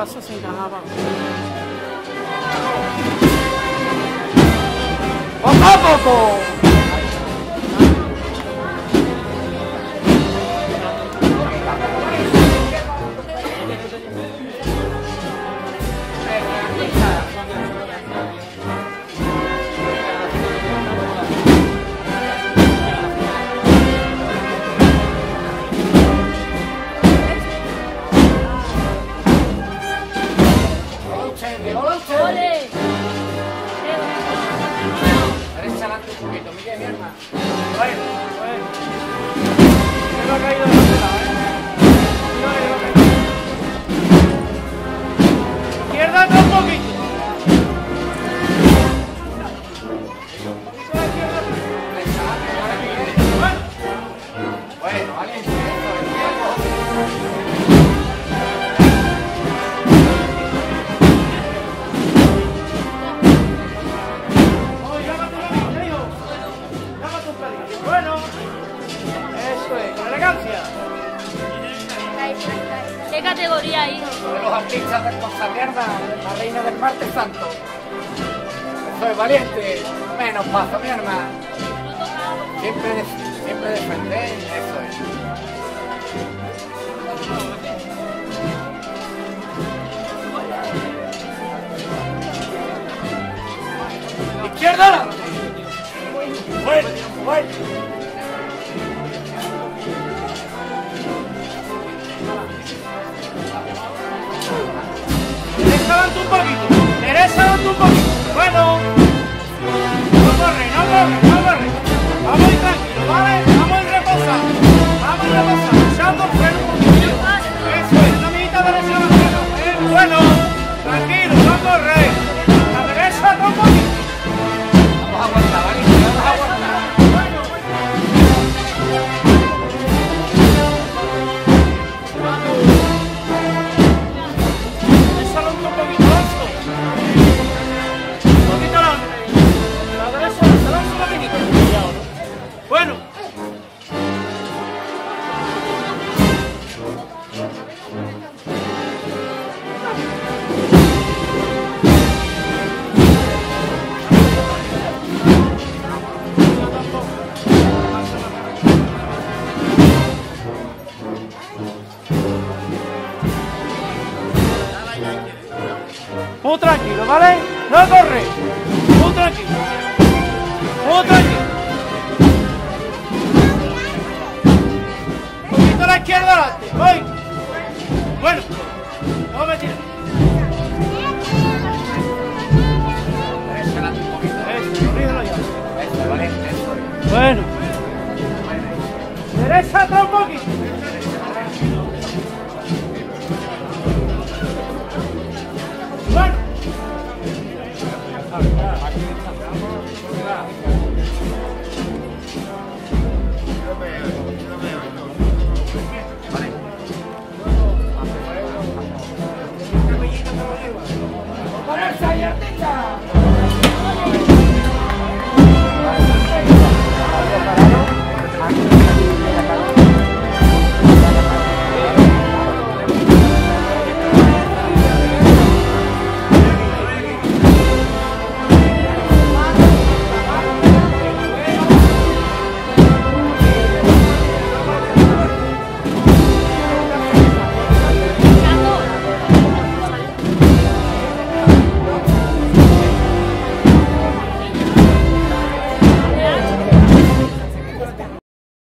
pasó sin ganaba. ¡Poco a poco! Miguel, mi. Bueno, categoría, hijo? de los artistas del Consagrierda, la reina del martes santo. Soy valiente, menos paso, mi hermano. Siempre, de- siempre defender, eso es. Izquierda adelante. Bueno, poquito. Adelante un poquito. Bueno. No corre, no corre, no corre. Vamos a ir tranquilos, ¿vale? Vamos a ir. Vamos a ir reposando. Echando freno. Eso es, una mitad derecha la. Eh, Bueno, Muy tranquilo, ¿vale? No corre. Muy tranquilo. Muy tranquilo. Un poquito a la izquierda adelante. Voy. Bueno. No me tires. Bueno. Derecha atrás un poquito. ¡Para ensayar, tita!